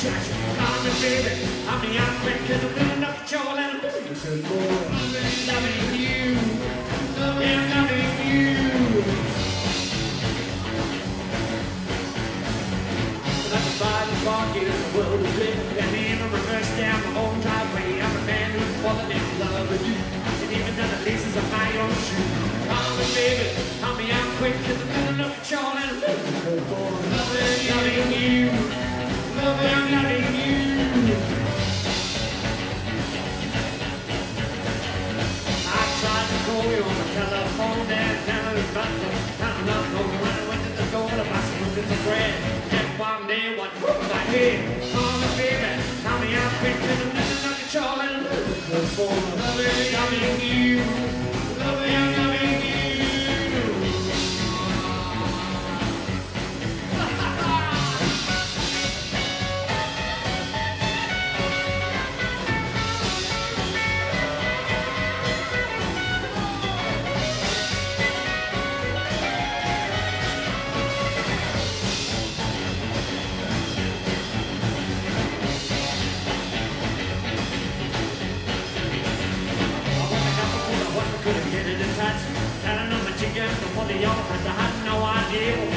trash. Call me baby, I'm the outfit, cause I'm enough for trouble and I'm doing a boy. Loving you, I'm loving you. A body the world of big And in a reverse down the old driveway I'm a man who's fallen in love with you on the telephone and now it's not the not when I went to the to buy some and bread. Just one day, what was I hear? Call me baby, tell me I'm quick and I'm living like a and living good for loving يوم فتحت نوادي